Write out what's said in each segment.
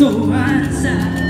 so one side.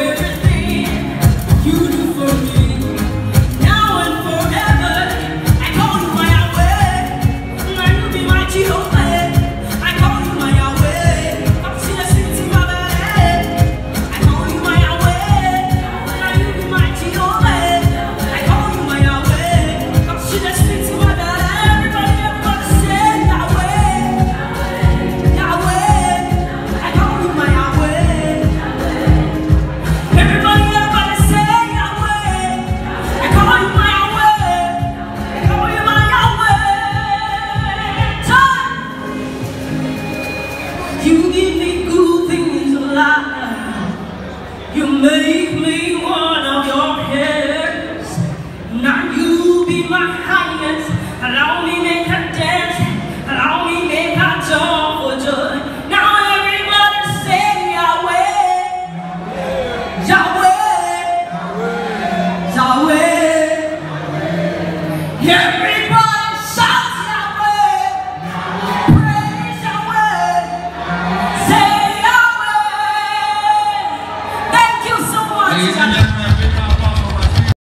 Amen.